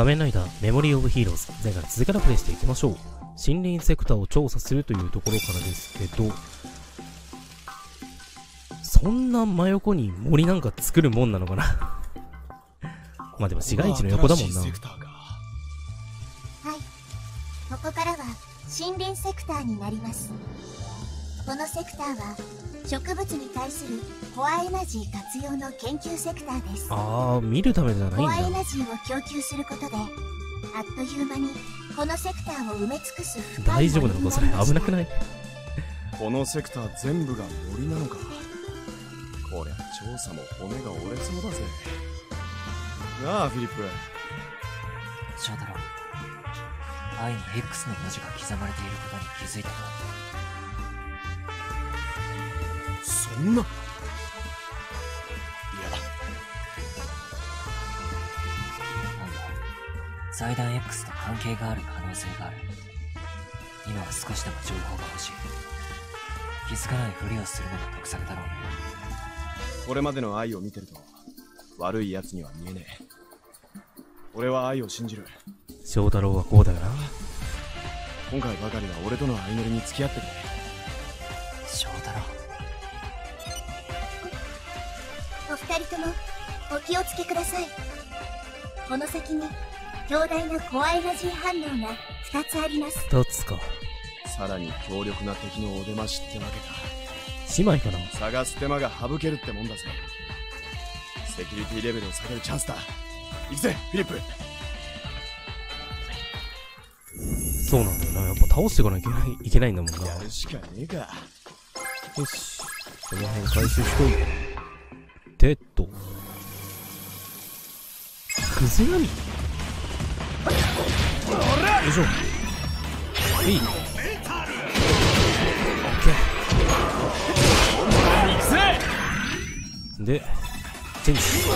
仮面ライダーメモリーオブヒーローズ。前回続きからプレイしていきましょう。森林セクターを調査するというところからですけどそんな真横に森なんか作るもんなのかな？まあでも市街地の横だもんな。はい。ここからは森林セクターになります。このセクターは植物に対するコアエナジー活用の研究セクターです。あー見るためじゃないコアエんだナジーを供給することであっという間にこのセクターを埋め尽くす大丈夫なのか？それ危なくない？このセクター全部が森なのか？こりゃ調査も骨が折れそうだぜ。なあフィリップ。翔太郎愛に X の文字が刻まれていることに気づいたかんな。いや財団 X と関係がある可能性がある。今は少しでも情報が欲しい。気づかないふりをするのが得策だろうね。これまでの愛を見てると悪い奴には見えねえ。俺は愛を信じる。翔太郎はこうだよな。今回ばかりは俺との相乗りに付き合ってくれお気をつけください。この先に強大なコアエナジー反応が2つあります。2つか。さらに強力な敵のお出ましってわけか。姉妹かな？探す手間が省けるってもんだぜ。セキュリティレベルを下げるチャンスだ。行くぜフィリップ。そうなんだよな。やっぱ倒していかなきゃいけないいけないんだもんな。やるしかねえか。よし。この辺回収しといて。とクズ闇よいしょ。いい。オッケー。でチェンジ。よし。オッ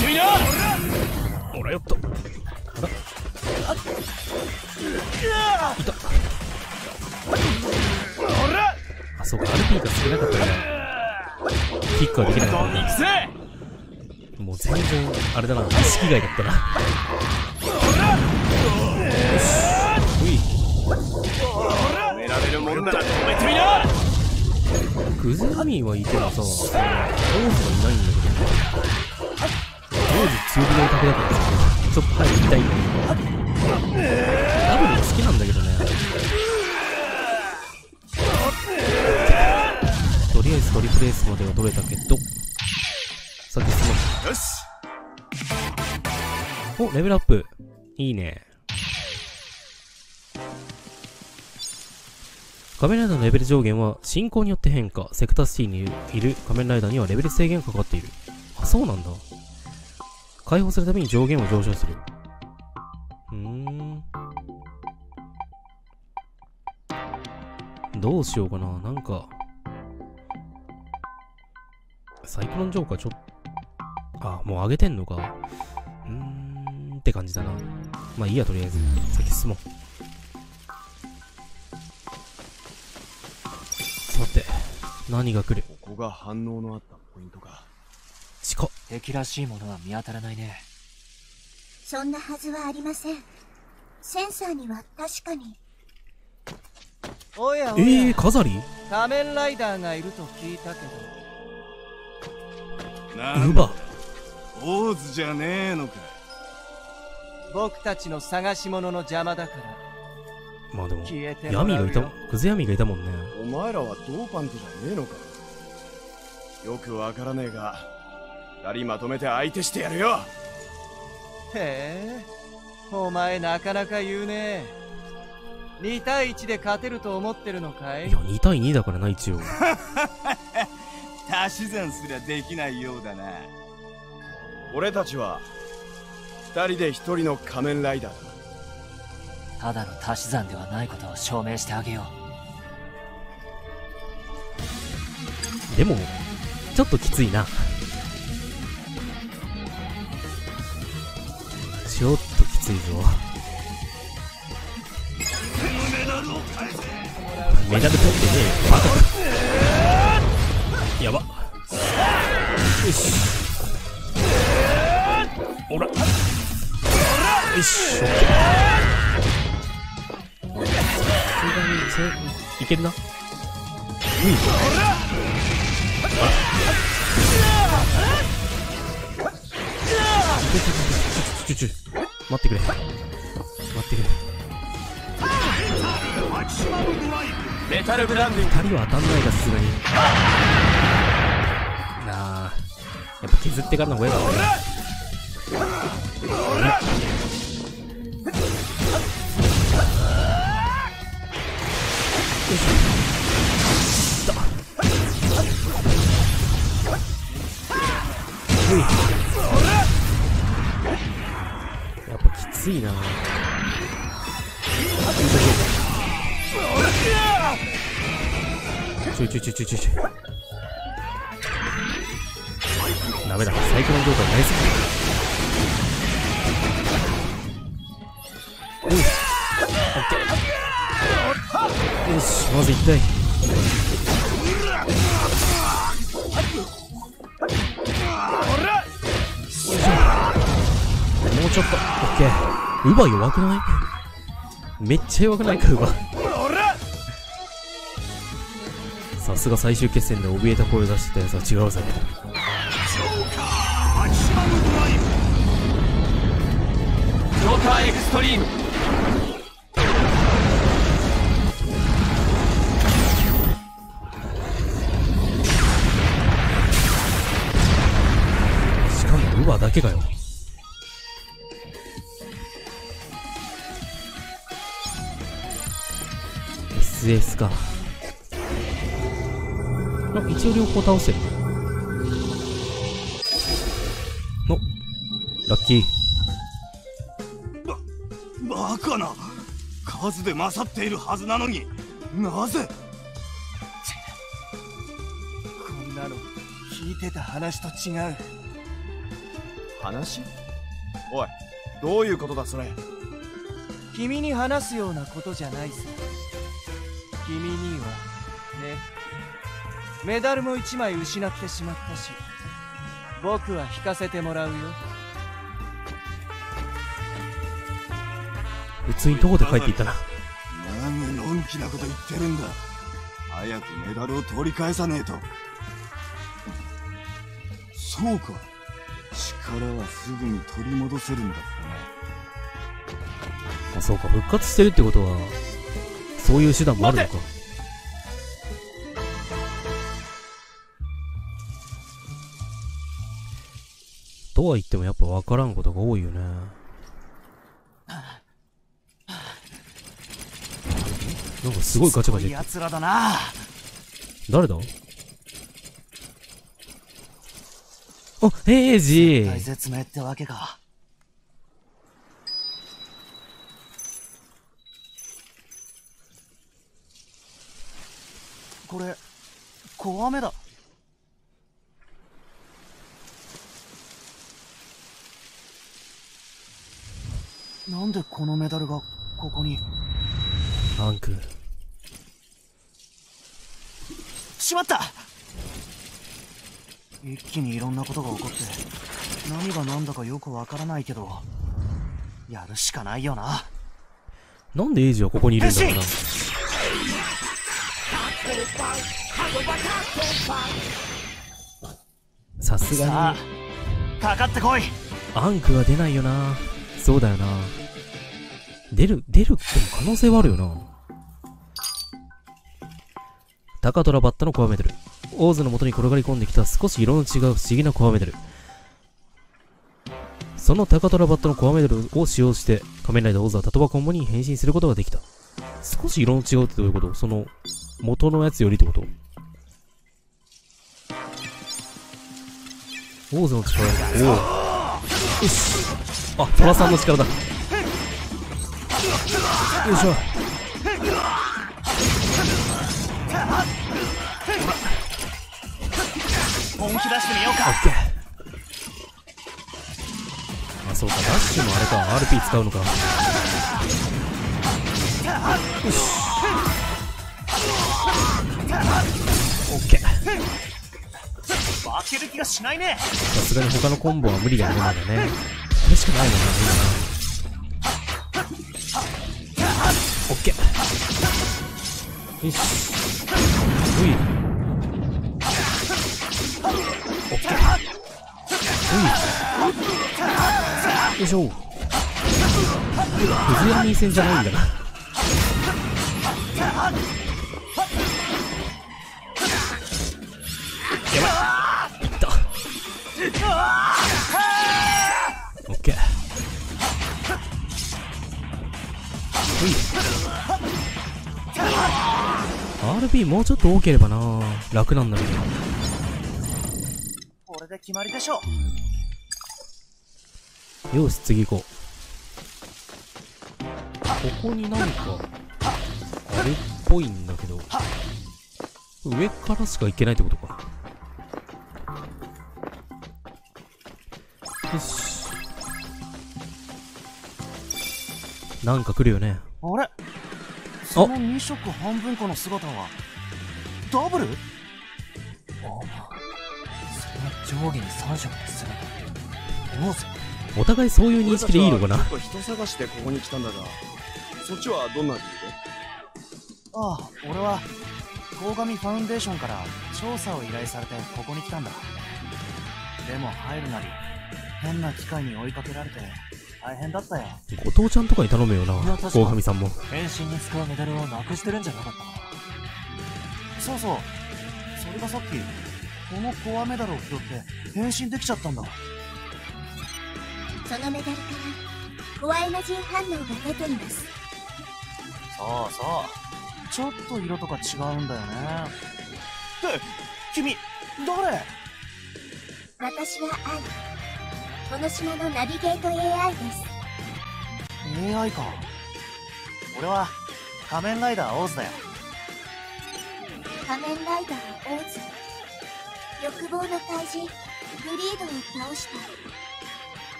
ケーほらよっと。いた。そうか RP が少なかったからキックはできなかったね。もう全然あれだな。意識外だったな。よし。うい。止められるもんなら止めてみなクズミはいてもさ、オーズがいないんだけど、オーズ強火のおかげだからさ、ちょっと早く行きたい。んだけどトリプルエースまでは取れたけど、先進よし。お、レベルアップ。いいね。仮面ライダーのレベル上限は進行によって変化。セクターシティにいる仮面ライダーにはレベル制限がかかっている。あ、そうなんだ。解放するために上限を上昇する。うーん。どうしようかな。なんか。サイクロンジョーカーちょっあ、もう上げてんのか。うーんって感じだな。まあいいや、とりあえず。先進もう。さて、何が来る？ここが反応のあったポイントか近っ。敵らしいものは見当たらないねそんなはずはありませんセンサーには確かにおやおえや、ー、飾り？仮面ライダーがいると聞いたけどなウバ。オーズじゃねえのか僕たちの探し物の邪魔だから。まあでも、消えてもらうよ。闇がいた、クズ闇がいたもんね。お前らはドーパントじゃねえのかよ。くわからねえが二人まとめて相手してやるよ。へえ。お前なかなか言うね。2対1で勝てると思ってるのかい？いや、2対2だからな、一応。足し算すりゃできないようだな。俺たちは二人で一人の仮面ライダーだ。ただの足し算ではないことを証明してあげよでも、ちょっときついな。ちょっときついぞ。メダル取ってねえよ。バカかよし。おら。よし。オッケーさすがにせいけるなちょちょちょちょ待ってくれ待ってくれメタルブランディン二人は当たんないかさすがにやっぱ削ってからの方がいいかもね。やっぱきついな。ちょいちょいちょいちょいちょい。よしまず1体もうちょっと。オッケー。ウバ弱くない？めっちゃ弱くないか？ウバさすが最終決戦で怯えた声を出してたやつは違うぜジョーカーエクストリーム。けかよ。SS か。あ一応両方倒してる。のラッキー。バカな。数で勝っているはずなのに。なぜ？こんなの聞いてた話と違う話？おいどういうことだそれ？君に話すようなことじゃないさ君にはねメダルも1枚失ってしまったし僕は引かせてもらうよ。普通に徒歩で帰っていったな？何のんきなこと言ってるんだ。早くメダルを取り返さねえと。そうか力はすぐに取り戻せるんだったあそうか。復活してるってことはそういう手段もあるのか。とは言ってもやっぱ分からんことが多いよね。なんかすごいガチャガチャ言って奴らだな。誰だ？あ、ヘイジ大絶命ってわけか。これ小雨だ。なんでこのメダルがここに？アンクしまった一気にいろんなことが起こって何が何だかよくわからないけどやるしかないよな。なんでエイジはここにいるんだろうな。さすさがあかかってこい。にアンクは出ないよな。そうだよな。出る出るっても可能性はあるよな。タカトラバッタのコアメダルオーズの元に転がり込んできた少し色の違う不思議なコアメダルそのタカトラバッタのコアメダルを使用して仮面ライダーオーズはタトバコンボに変身することができた。少し色の違うってどういうこと？その元のやつよりってこと？オーズの力だ。おお。よし。あトラさんの力だ。よいしょ。本気出してみようかオッケーあそうかダッシュもあれか RP 使うのかよしオッケーバ負ける気がしないねさすがに他のコンボは無理だよね、まだね。これしかないもんな、今な。オッケー。よし。うい。い。よいしょ。クズヤミー戦じゃないんだな。やばい。いった。オッケー。ほい。RB もうちょっと多ければな楽なんだけど。これで決まりでしょよし、次行こう。ここになんか、あれっぽいんだけど、上からしか行けないってことか。よし。なんか来るよね。あれ？その2色半分個の姿は？ダブル？その上下に3色の姿おうぜお互いそういう認識でいいのかな？人探しでここに来たんだがそっちはどんな理由で？ああ俺は鴻上ファウンデーションから調査を依頼されてここに来たんだ。でも入るなり変な機械に追いかけられて大変だったよ。後藤ちゃんとかに頼むよなや確か、大神さんも。変身に使うメダルをなくしてるんじゃなかったかそうそう。それがさっきこのコアメダルを拾って変身できちゃったんだそのメダルからコアエナジー反応が出ています。そうそう。ちょっと色とか違うんだよね。って君誰？私は愛この島のナビゲート AI です。AI か。俺は仮面ライダーオーズだよ。仮面ライダーオーズ。欲望の怪人グリードを倒した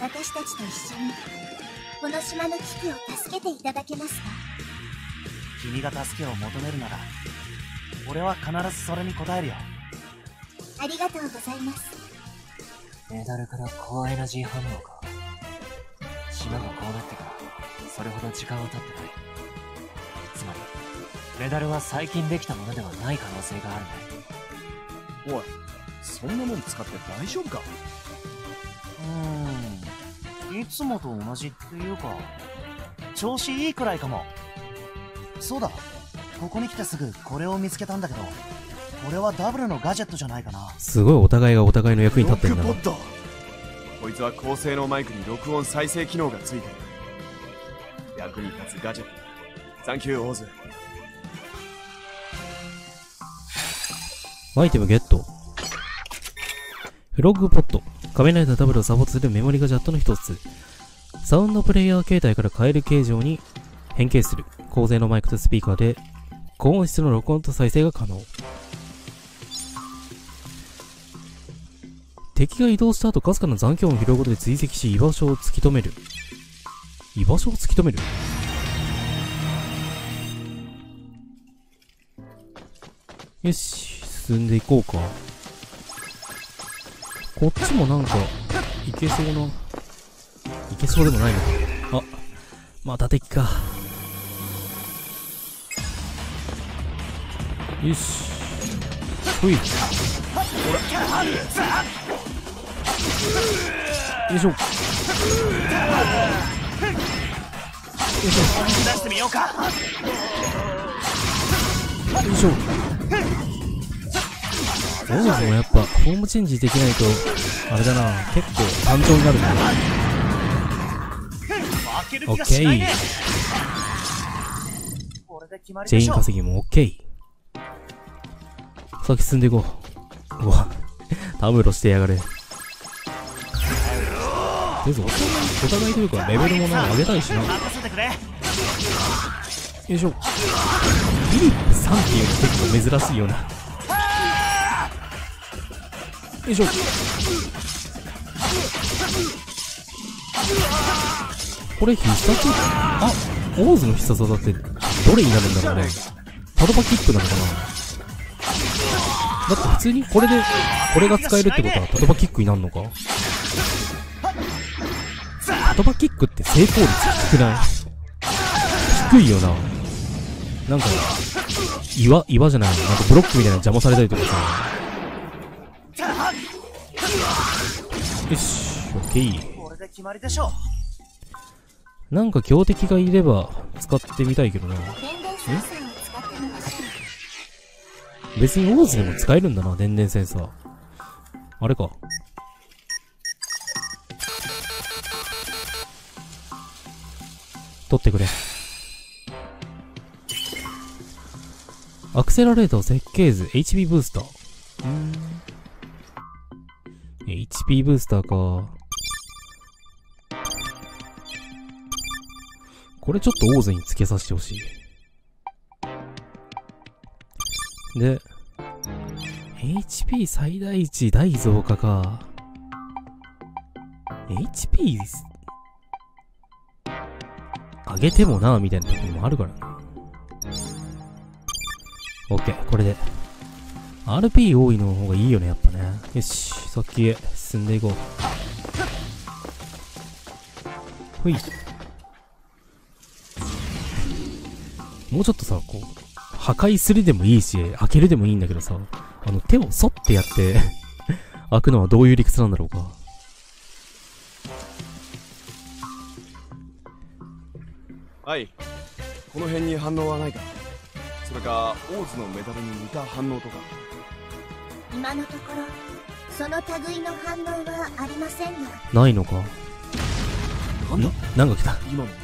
私たちと一緒にこの島の危機を助けていただけますか？君が助けを求めるなら俺は必ずそれに応えるよ。ありがとうございます。メダルからコアエナジー反応か島がこうなってからそれほど時間は経ってない。つまりメダルは最近できたものではない可能性があるねおいそんなもん使って大丈夫か？いつもと同じっていうか調子いいくらいかもそうだここに来てすぐこれを見つけたんだけどこれはダブルのガジェットじゃないかなすごいお互いがお互いの役にロ立ってんだなックポッ。ドこいつは高性能マイクに録音再生機能がついてる役に立つガジェットだサンキューオーズアイテムゲット。フロッグポット。仮面ライダーダブルをサポートするメモリガジェットの一つ。サウンドプレイヤー形態から変える形状に変形する。高性能マイクとスピーカーで高音質の録音と再生が可能。敵が移動した後、かすかな残響を拾うことで追跡し、居場所を突き止める。居場所を突き止める？よし、進んでいこうか。こっちもなんか、いけそうな、いけそうでもないのか。あ、また敵か。よし。ほい。よいしょ。よいしょ。出してみようかよいしょ。オーズもやっぱ、フォームチェンジできないと、あれだな、結構単調になるないねオこれで決まりチェでしょイン稼ぎも OK。先進んでいこう。うわ、タムロしてやがれ。とりあえずお互い、というかレベルもな、上げたいしな。よいしょ。フィリップ3っていうの結構珍しいよな。いしょ。これ必殺あ、オーズの必殺技ってどれになるんだろうね。パドパキックなのかな？だって普通にこれで、これが使えるってことは、タトバキックになるのか？タトバキックって成功率低くない？低いよな。なんか、岩、岩じゃない？のなんかブロックみたいなの邪魔されたりとかさ。よし、オッケー。これで決まりでしょなんか強敵がいれば使ってみたいけどな。電電センサーを使ってみましょう別にオーズでも使えるんだな、電電センサー。あれか。取ってくれ。アクセラレーター設計図 HP ブースター。HP ブースターか。これちょっとオーズにつけさせてほしい。で、HP 最大値大増加か。HP 上げてもな、みたいな時もあるからな。OK、これで。RP 多いの方がいいよね、やっぱね。よし、先へ進んでいこう。ほい。もうちょっとさ、こう、破壊するでもいいし、開けるでもいいんだけどさ、あの、手を反ってやって 開くのはどういう理屈なんだろうか。はいこの辺に反応はないかそれかオーズのメダルに似た反応とか今のところその類の反応はありませんがないのか？なんだ？んなんか来た。今の音は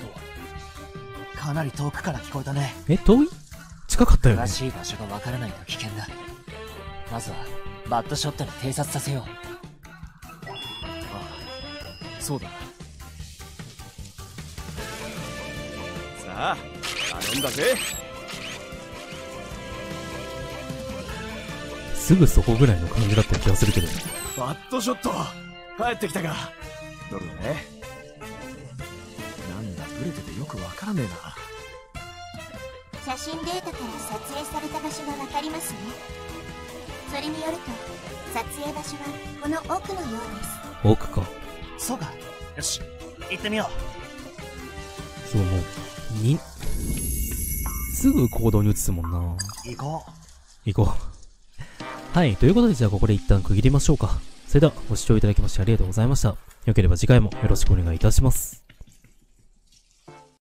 かなり遠くから聞こえたね。え、遠い？近かったよね。詳。しい場所がわからないと危険だ。まずはバッドショットに偵察させよう。そうだ。さあ頼んだぜすぐそこぐらいの感じだった気がするけど。バットショット。帰ってきたか。どれだね。なんだブレててよくわからねえな。写真データから撮影された場所がわかりますね。それによると撮影場所はこの奥のようです。奥か。そうか。よし。行ってみよそう、もう、に、すぐ行動に移すもんな。う行こう。行こう。はい。ということで、じゃあここで一旦区切りましょうか。それでは、ご視聴いただきましてありがとうございました。良ければ次回もよろしくお願いいたします。